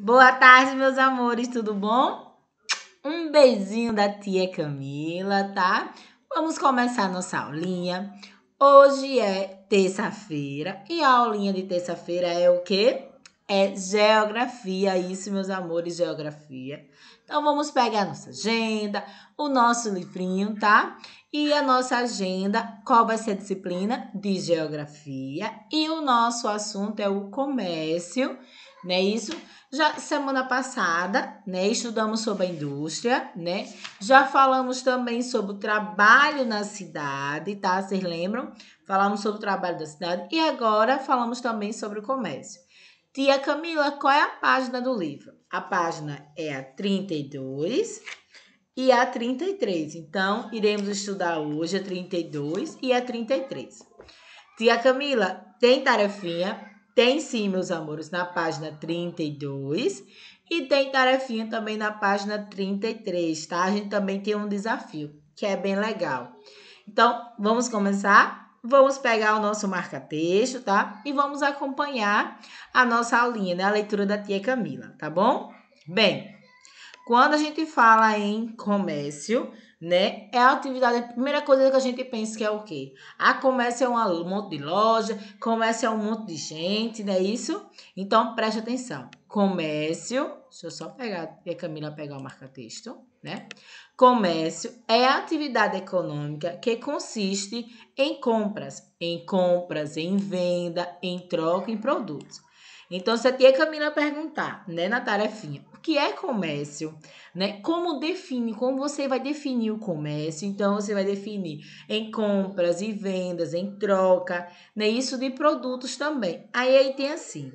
Boa tarde, meus amores, tudo bom? Um beijinho da tia Camila, tá? Vamos começar nossa aulinha. Hoje é terça-feira e a aulinha de terça-feira é o quê? É geografia, isso, meus amores, geografia. Então, vamos pegar a nossa agenda, o nosso livrinho, tá? E a nossa agenda, qual vai ser a disciplina? De geografia. E o nosso assunto é o comércio, né? Isso já semana passada, né, estudamos sobre a indústria, né? Já falamos também sobre o trabalho na cidade, tá? Vocês lembram? Falamos sobre o trabalho da cidade e agora falamos também sobre o comércio. Tia Camila, qual é a página do livro? A página é a 32 e a 33. Então, iremos estudar hoje a 32 e a 33. Tia Camila, tem tarefinha? Tem sim, meus amores, na página 32 e tem tarefinha também na página 33, tá? A gente também tem um desafio, que é bem legal. Então, vamos começar? Vamos pegar o nosso marca-texto, tá? E vamos acompanhar a nossa aulinha, né? A leitura da tia Camila, tá bom? Bem, quando a gente fala em comércio, né? É a atividade, a primeira coisa que a gente pensa que é o quê? A comércio é um monte de loja, comércio é um monte de gente, não é isso? Então, preste atenção. Comércio, deixa eu só pegar, e a Camila pegar o marca-texto, né? Comércio é a atividade econômica que consiste em compras, em compras, em venda, em troca em produtos. Então, se a tia Camila perguntar, né, na tarefinha, o que é comércio, né? Como define, como você vai definir o comércio? Então, você vai definir em compras e vendas, em troca, né? Isso de produtos também. Aí, aí tem assim,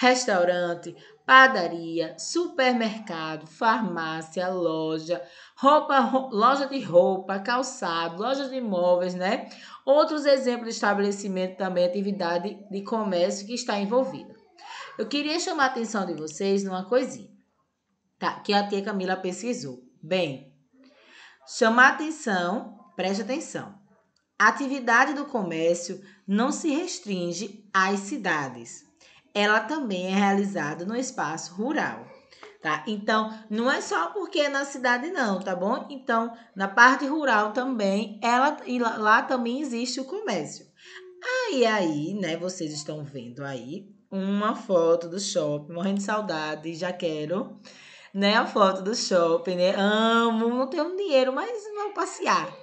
restaurante, padaria, supermercado, farmácia, loja, roupa, loja de roupa, calçado, loja de imóveis, né? Outros exemplos de estabelecimento também, atividade de comércio que está envolvida. Eu queria chamar a atenção de vocês numa coisinha, tá? Que a tia Camila pesquisou. Bem, chamar atenção, preste atenção. A atividade do comércio não se restringe às cidades. Ela também é realizada no espaço rural, tá? Então, não é só porque é na cidade não, tá bom? Então, na parte rural também, ela e lá, lá também existe o comércio. Aí aí, né, vocês estão vendo aí uma foto do shopping, morrendo de saudade, já quero, né? A foto do shopping, né? Amo, não tenho dinheiro, mas vou passear,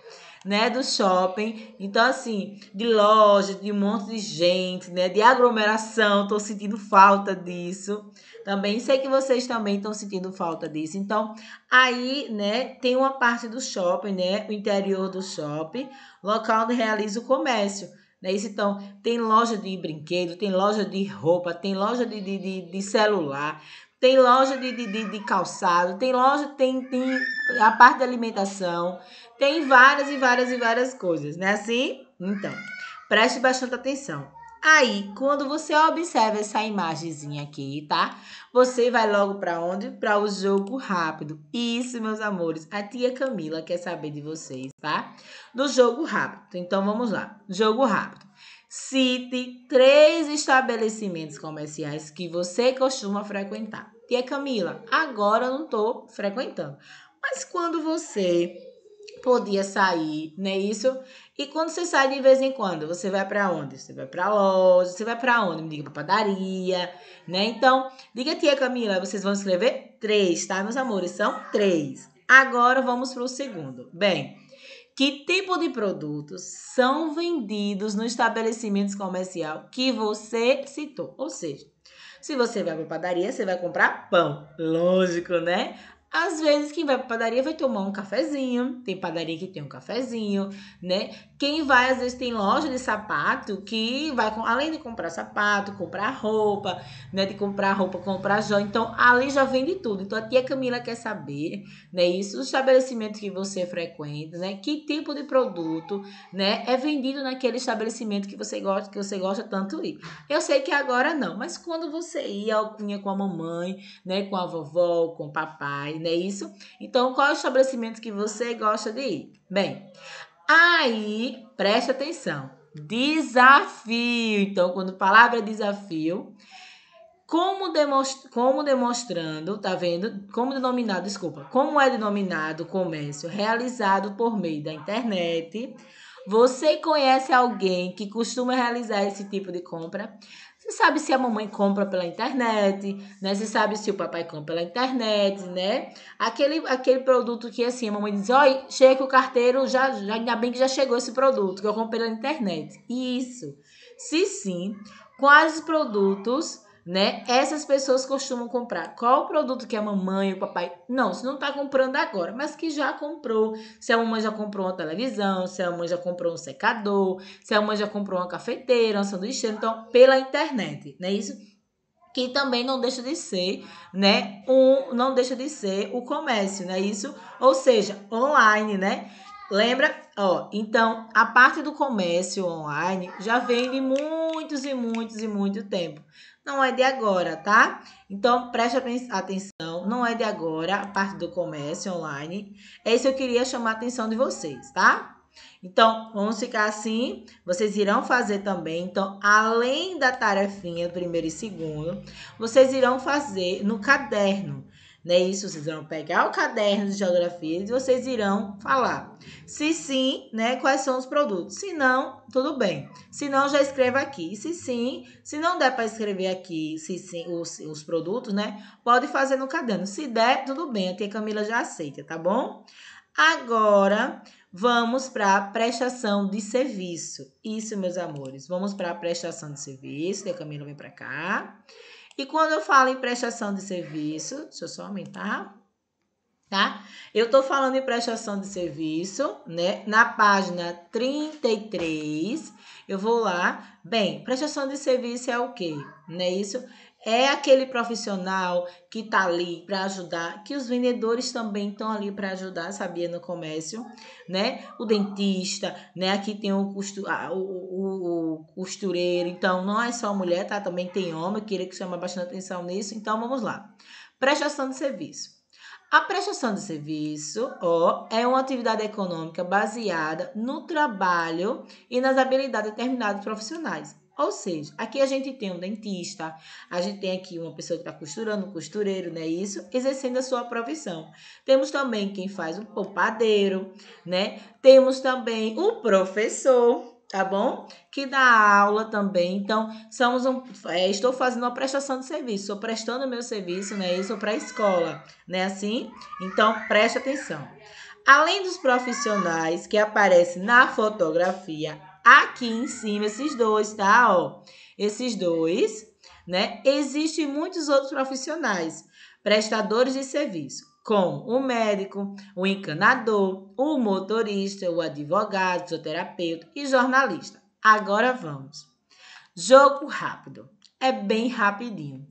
né? Do shopping. Então, assim, de loja, de um monte de gente, né? De aglomeração, tô sentindo falta disso. Também sei que vocês também estão sentindo falta disso. Então, aí, né, tem uma parte do shopping, né? O interior do shopping, local onde realiza o comércio. Né? Isso, então, tem loja de brinquedo, tem loja de roupa, tem loja de, de, de, de celular, tem loja de, de, de, calçado, tem loja, tem, tem a parte da alimentação, tem várias e várias e várias coisas, né? Assim? Então, preste bastante atenção. Aí, quando você observa essa imagenzinha aqui, tá? Você vai logo para onde? Para o jogo rápido. Isso, meus amores. A tia Camila quer saber de vocês, tá? Do jogo rápido. Então, vamos lá. Jogo rápido. Cite três estabelecimentos comerciais que você costuma frequentar. Tia Camila, agora eu não estou frequentando. Mas quando você podia sair, né? Isso. E quando você sai de vez em quando, você vai para onde? Você vai para loja, você vai para onde? Me diga para padaria, né? Então, diga tia Camila, vocês vão escrever três, tá, meus amores? São três. Agora vamos para o segundo. Bem, que tipo de produtos são vendidos no estabelecimento comercial que você citou? Ou seja, se você vai para padaria, você vai comprar pão. Lógico, né? Às vezes, quem vai pra padaria vai tomar um cafezinho. Tem padaria que tem um cafezinho, né? Quem vai, às vezes, tem loja de sapato que vai, além de comprar sapato, comprar roupa, né? De comprar roupa, comprar joia. Então, ali já vende tudo. Então, a tia Camila quer saber, né? Isso, o estabelecimento que você frequenta, né? Que tipo de produto, né? É vendido naquele estabelecimento que você gosta, que você gosta tanto ir. Eu sei que agora não, mas quando você ia, ia com a mamãe, né? Com a vovó, com o papai, não é isso? Então, qual é o estabelecimento que você gosta de ir? Bem, aí, preste atenção. Desafio. Então, quando palavra desafio, como, demonst como demonstrando, tá vendo? Como denominado, desculpa, como é denominado comércio realizado por meio da internet. Você conhece alguém que costuma realizar esse tipo de compra? Você sabe se a mamãe compra pela internet, né? Você sabe se o papai compra pela internet, né? Aquele, aquele produto que assim, a mamãe diz, olha, chega o carteiro, já, já, ainda bem que já chegou esse produto, que eu comprei pela internet. Isso. Se sim, quais produtos né? Essas pessoas costumam comprar. Qual o produto que a mamãe e o papai não, se não está comprando agora, mas que já comprou. Se a mamãe já comprou uma televisão, se a mamãe já comprou um secador, se a mamãe já comprou uma cafeteira, um sanduíche, então pela internet, né? Isso que também não deixa de ser, né, um não deixa de ser o comércio, né? Isso, ou seja, online, né? Lembra? Ó, então, a parte do comércio online já vem de muitos e muitos e muito tempo não é de agora, tá? Então, preste atenção, não é de agora a parte do comércio online. Esse eu queria chamar a atenção de vocês, tá? Então, vamos ficar assim. Vocês irão fazer também. Então, além da tarefinha do primeiro e segundo, vocês irão fazer no caderno né? Isso vocês vão pegar o caderno de geografia e vocês irão falar. Se sim, né? Quais são os produtos? Se não, tudo bem. Se não, já escreva aqui. Se sim, se não der para escrever aqui, se sim, os, os produtos, né? Pode fazer no caderno. Se der, tudo bem. A Camila já aceita, tá bom? Agora, vamos para a prestação de serviço. Isso, meus amores. Vamos para a prestação de serviço. A Camila vem para cá. E quando eu falo em prestação de serviço, deixa eu só aumentar, tá? Eu tô falando em prestação de serviço, né? Na página 33, eu vou lá. Bem, prestação de serviço é o quê? Não é isso? É aquele profissional que está ali para ajudar, que os vendedores também estão ali para ajudar, sabia, no comércio, né? O dentista, né? Aqui tem o, costu, o, o, o costureiro, então não é só mulher, tá? Também tem homem, eu queria que chama bastante atenção nisso, então vamos lá. Prestação de serviço. A prestação de serviço, ó, é uma atividade econômica baseada no trabalho e nas habilidades determinadas profissionais. Ou seja, aqui a gente tem um dentista, a gente tem aqui uma pessoa que está costurando, um costureiro, né? Isso, exercendo a sua profissão. Temos também quem faz o padeiro, né? Temos também o professor, tá bom? Que dá aula também. Então, somos um, é, estou fazendo uma prestação de serviço, estou prestando meu serviço, né? Isso para a escola, né? Assim, então preste atenção. Além dos profissionais que aparecem na fotografia aqui em cima, esses dois, tá? Ó, esses dois, né? Existem muitos outros profissionais, prestadores de serviço, como o médico, o encanador, o motorista, o advogado, o fisioterapeuta e jornalista. Agora vamos. Jogo rápido. É bem rapidinho.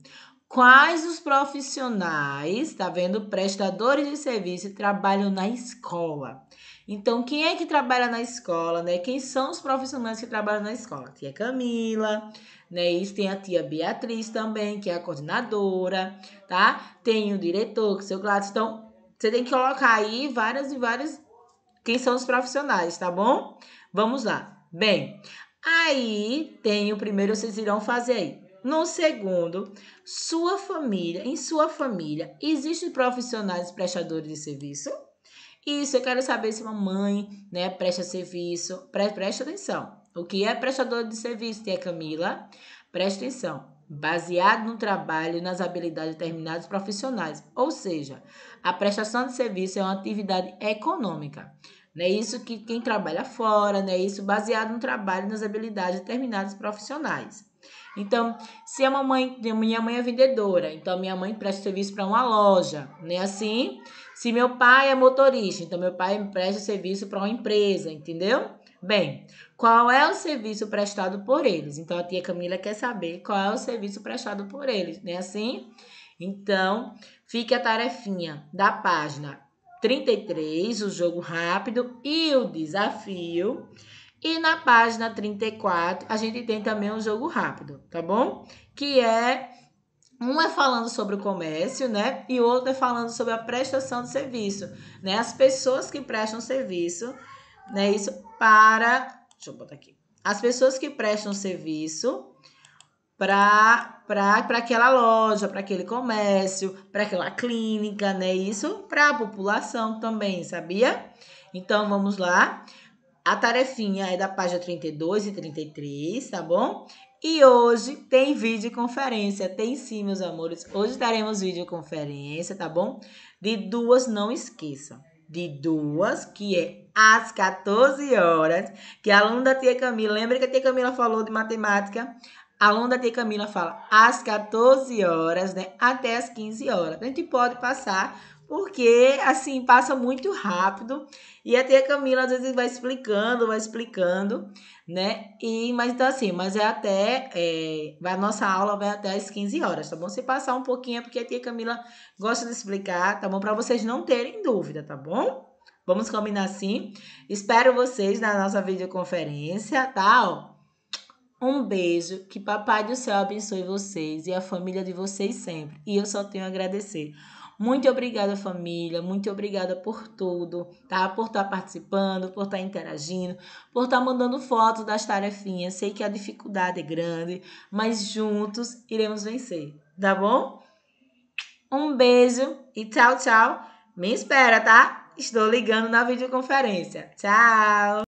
Quais os profissionais, tá vendo? Prestadores de serviço trabalham na escola. Então, quem é que trabalha na escola, né? Quem são os profissionais que trabalham na escola? Tia Camila, né? Isso tem a tia Beatriz também, que é a coordenadora, tá? Tem o diretor, que é o seu Gladys. Então, você tem que colocar aí várias e várias quem são os profissionais, tá bom? Vamos lá. Bem, aí tem o primeiro, vocês irão fazer aí. No segundo, sua família, em sua família, existem profissionais prestadores de serviço? Isso, eu quero saber se mamãe, né, presta serviço. Pre presta atenção. O que é prestador de serviço, tia Camila? Presta atenção. Baseado no trabalho e nas habilidades determinadas profissionais. Ou seja, a prestação de serviço é uma atividade econômica. Não é isso que quem trabalha fora, não é isso baseado no trabalho e nas habilidades determinadas profissionais. Então, se a mamãe, minha mãe é vendedora, então minha mãe presta serviço para uma loja, né? Assim, se meu pai é motorista, então meu pai presta serviço para uma empresa, entendeu? Bem, qual é o serviço prestado por eles? Então a tia Camila quer saber qual é o serviço prestado por eles, né? Assim, então fique a tarefinha da página 33, o jogo rápido e o desafio. E na página 34, a gente tem também um jogo rápido, tá bom? Que é um é falando sobre o comércio, né? E o outro é falando sobre a prestação de serviço, né? As pessoas que prestam serviço, né? Isso para, deixa eu botar aqui. As pessoas que prestam serviço para aquela loja, para aquele comércio, para aquela clínica, né? Isso para a população também, sabia? Então vamos lá. A tarefinha é da página 32 e 33, tá bom? E hoje tem videoconferência, tem sim, meus amores. Hoje teremos videoconferência, tá bom? De duas, não esqueçam. De duas, que é às 14 horas, que a aluna da tia Camila, lembra que a tia Camila falou de matemática? A aluna da tia Camila fala às 14 horas, né? Até as 15 horas. A gente pode passar porque assim passa muito rápido e até a Camila às vezes vai explicando, vai explicando, né? E mas então assim, mas é até é, a nossa aula vai até as 15 horas, tá bom? Se passar um pouquinho é porque a tia Camila gosta de explicar, tá bom? Para vocês não terem dúvida, tá bom? Vamos combinar assim. Espero vocês na nossa videoconferência, tá? Um beijo, que Papai do Céu abençoe vocês e a família de vocês sempre. E eu só tenho a agradecer. Muito obrigada, família. Muito obrigada por tudo, tá? Por estar tá participando, por estar tá interagindo, por estar tá mandando fotos das tarefinhas. Sei que a dificuldade é grande, mas juntos iremos vencer, tá bom? Um beijo e tchau, tchau. Me espera, tá? Estou ligando na videoconferência. Tchau!